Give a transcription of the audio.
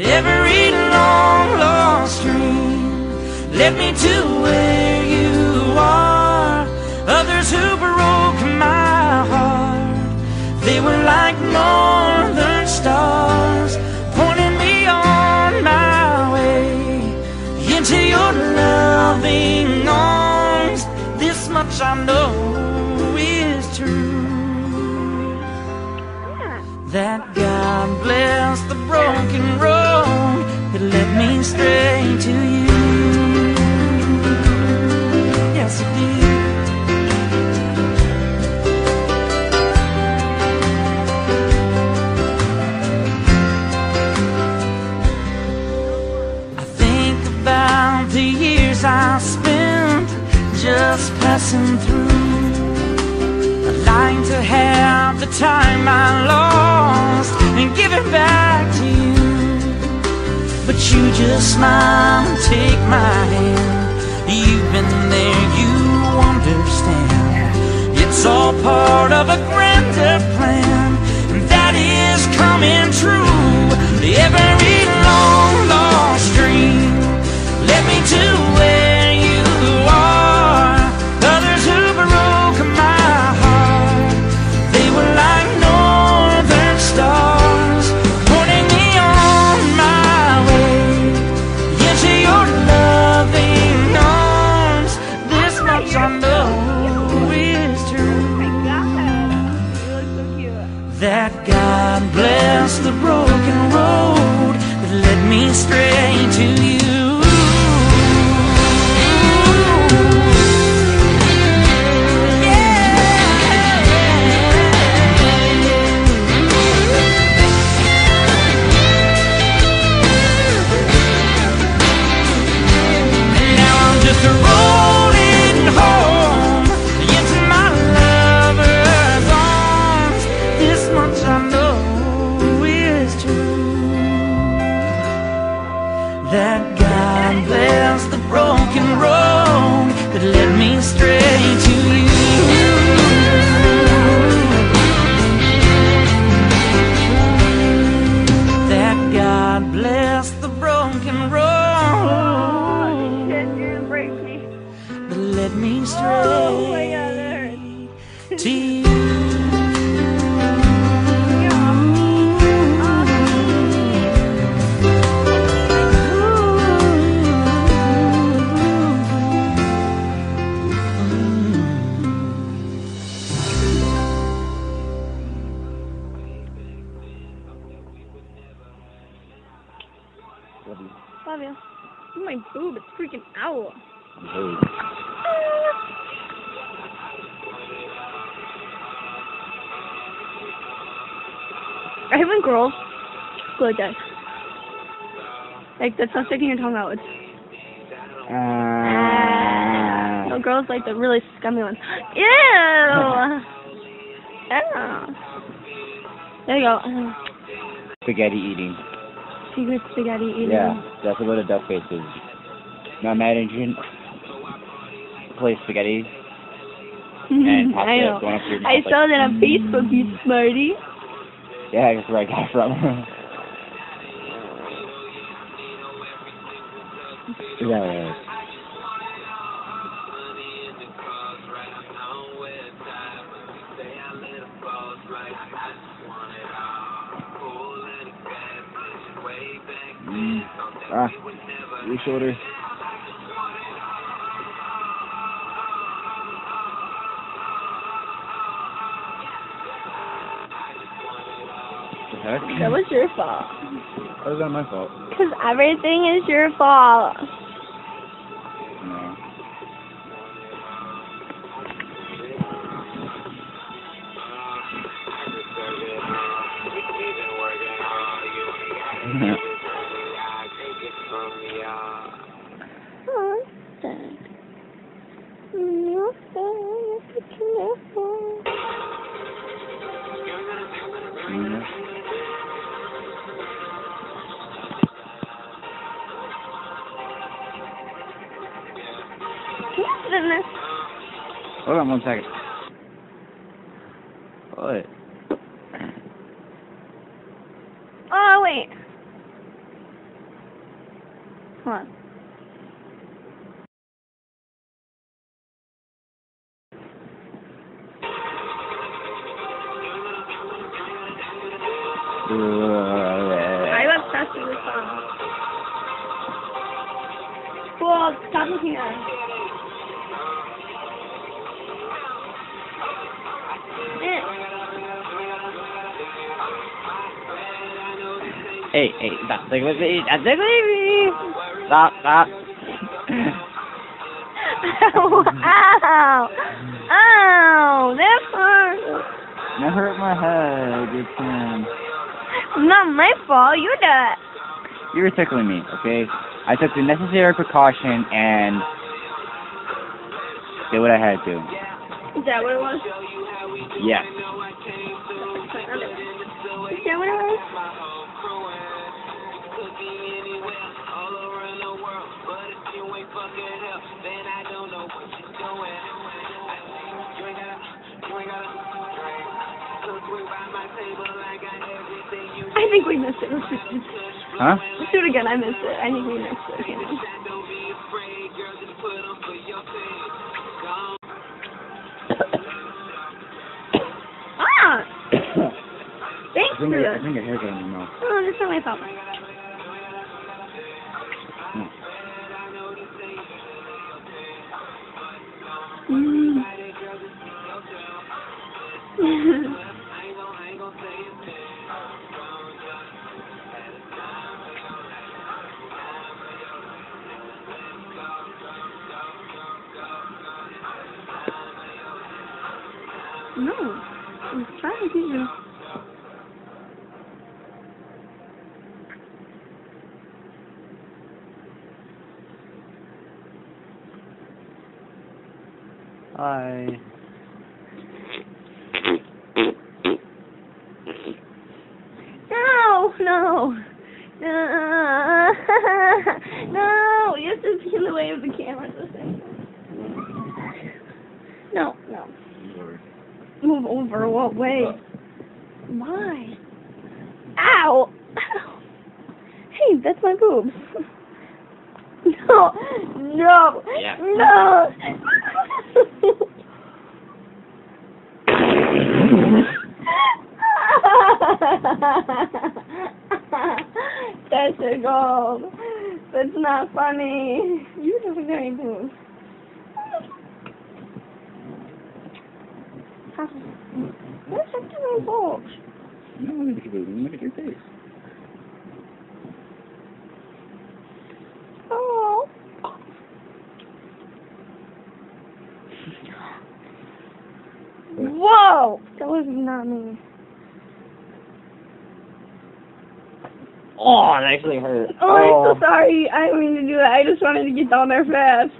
That every long lost dream led me to where you are. Others who broke my heart, they were like northern stars, pointing me on my way into your loving arms. This much I know just passing through. I'd like to have the time I lost and give it back to you. But you just smile and take my hand. You've been there, you understand. It's all part of a grander plan, and that is coming true. Every Love you. Love Oh, my boob, it's freaking out. I hate when girls go like that. Like, that's not sticking your tongue out. It's, uh. no, girls like the really scummy ones. Ew! Ew. There you go. Spaghetti eating. Secret spaghetti eating. Yeah, that's what a duck face is. Now imagine play spaghetti. And I know. going up your mouth I like- saw that on Facebook, you smarty. Yeah, that's where I got it from. yeah, yeah. Mm. Ah, your shoulder. The heck? That was your fault. How is That was not my fault. Because everything is your fault. Hold on one second. What? Oh, wait. Hold on. I'm obsessed with song. Stop looking at Hey, hey, with me. Stop sticking with me. Stop, stop. Ow! Ow! Ow! That hurt. That hurt my head. Your pen. Not my fault. You did it. You were tickling me, okay? I took the necessary precaution and did what I had to. Is that what it was? Yes. Is that what it was? I think we missed it. Let's do it. Huh? Let's do it again. I missed it. I think we missed it. Think I, I think I heard that in your mouth. Oh, that's not my fault. Mm. no, I'm trying to do. Hi. No, no, no, no. You have to be in the way of the camera. No, no. Move over. What way? Why? Ow! Hey, that's my boobs. No, no, Yeah. no. That's a gold. That's not funny. You have very boobs. What's up to my boobs? No, your Look at your face. Oh. Whoa! That was not me. Oh, it actually hurt. Oh, I'm so oh. sorry. I didn't mean to do that. I just wanted to get down there fast.